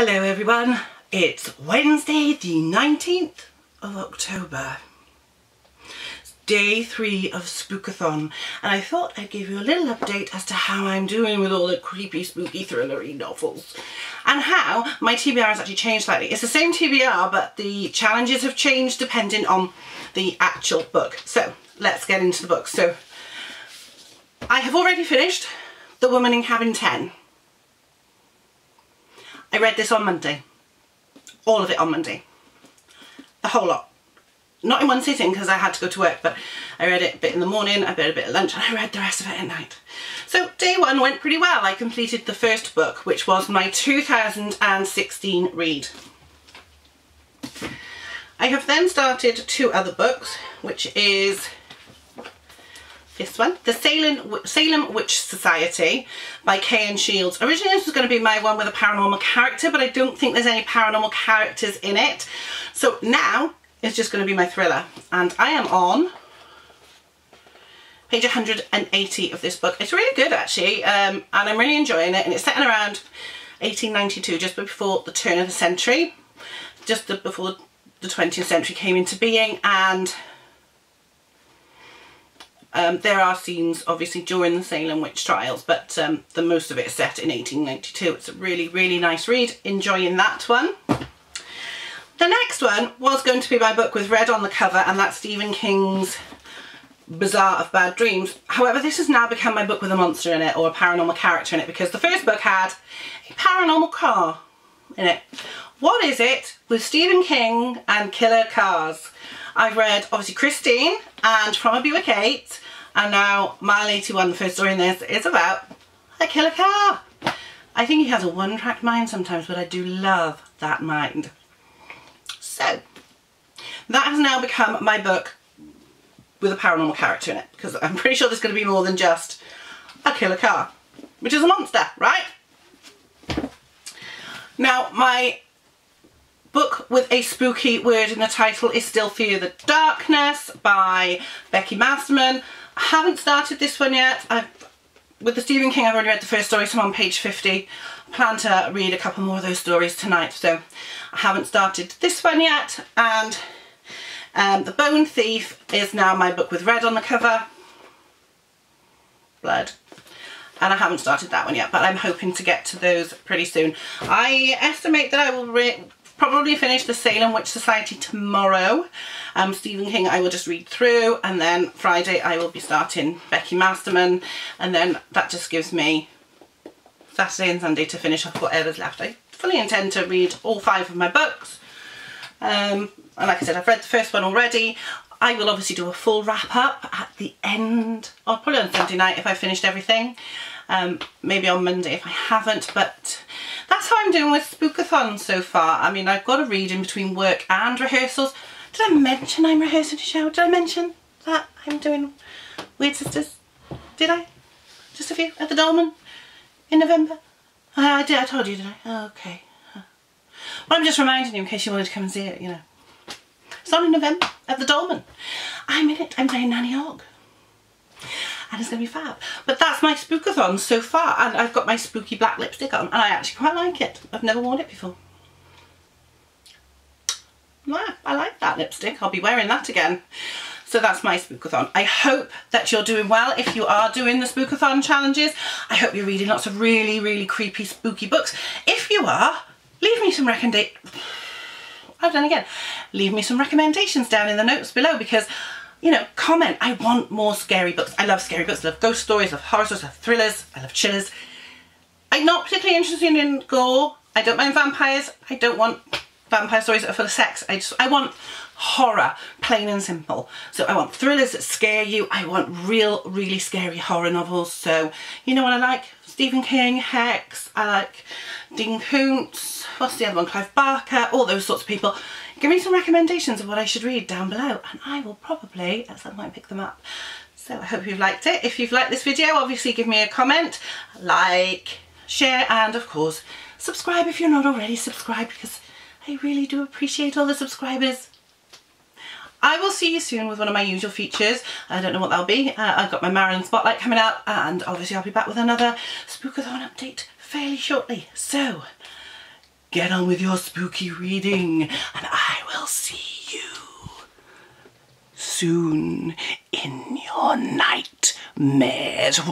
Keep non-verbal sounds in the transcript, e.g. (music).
Hello everyone, it's Wednesday the 19th of October. Day three of Spookathon and I thought I'd give you a little update as to how I'm doing with all the creepy spooky thrillery novels and how my TBR has actually changed slightly. It's the same TBR but the challenges have changed depending on the actual book. So let's get into the book. So I have already finished The Woman in Cabin 10 I read this on Monday. All of it on Monday. The whole lot. Not in one sitting because I had to go to work, but I read it a bit in the morning, I read a bit at lunch, and I read the rest of it at night. So day one went pretty well. I completed the first book, which was my 2016 read. I have then started two other books, which is this one, The Salem, Salem Witch Society by K.N. Shields. Originally this was going to be my one with a paranormal character, but I don't think there's any paranormal characters in it. So now it's just going to be my thriller. And I am on page 180 of this book. It's really good actually, um, and I'm really enjoying it. And it's set in around 1892, just before the turn of the century, just before the 20th century came into being. And um, there are scenes obviously during the Salem witch trials but um, the most of it is set in 1892. It's a really really nice read, enjoying that one. The next one was going to be my book with red on the cover and that's Stephen King's Bazaar of Bad Dreams. However this has now become my book with a monster in it or a paranormal character in it because the first book had a paranormal car in it. What is it with Stephen King and killer cars? I've read obviously Christine and From a Buick 8 and now my Mile 81, the first story in this, is about a killer car. I think he has a one-track mind sometimes, but I do love that mind. So, that has now become my book with a paranormal character in it, because I'm pretty sure there's going to be more than just a killer car, which is a monster, right? Now, my book with a spooky word in the title is Still Fear the Darkness by Becky Masterman. I haven't started this one yet. I've, with the Stephen King, I've already read the first story, so I'm on page 50. I plan to read a couple more of those stories tonight, so I haven't started this one yet. And um, The Bone Thief is now my book with red on the cover. Blood and I haven't started that one yet but I'm hoping to get to those pretty soon. I estimate that I will probably finish the Salem Witch Society tomorrow. Um, Stephen King I will just read through and then Friday I will be starting Becky Masterman and then that just gives me Saturday and Sunday to finish off whatever's left. I fully intend to read all five of my books. Um, and like I said, I've read the first one already. I will obviously do a full wrap up at the end, or probably on Sunday night if I finished everything. Um, maybe on Monday if I haven't, but that's how I'm doing with Spookathon so far. I mean, I've got a read in between work and rehearsals. Did I mention I'm rehearsing a show? Did I mention that I'm doing Wyrd Sisters? Did I? Just a few at the Dolman in November? Uh, I did, I told you, did I? Oh, okay. Well, I'm just reminding you in case you wanted to come and see it, you know. It's on in November at the Dolman. I'm in it, I'm playing Nanny Ogg and it's going to be fab. But that's my spookathon so far and I've got my spooky black lipstick on and I actually quite like it. I've never worn it before. Yeah, I like that lipstick. I'll be wearing that again. So that's my spookathon. I hope that you're doing well if you are doing the spookathon challenges. I hope you're reading lots of really, really creepy, spooky books. If you are, leave me some recommendations. (sighs) I've done again. Leave me some recommendations down in the notes below because you know, comment. I want more scary books. I love scary books. I love ghost stories, I love horror stories, I love thrillers, I love chillers. I'm not particularly interested in gore. I don't mind vampires. I don't want vampire stories that are full of sex. I just, I want horror, plain and simple. So I want thrillers that scare you. I want real, really scary horror novels. So, you know what I like? Stephen King, Hex, I like Dean Koontz, what's the other one? Clive Barker, all those sorts of people. Give me some recommendations of what I should read down below and I will probably at some point pick them up. So I hope you've liked it. If you've liked this video, obviously give me a comment, like, share and of course subscribe if you're not already subscribed because I really do appreciate all the subscribers. I will see you soon with one of my usual features. I don't know what that'll be. Uh, I've got my Marilyn Spotlight coming up and obviously I'll be back with another Spookathon update fairly shortly. So get on with your spooky reading and I will see you soon in your nightmares. (laughs)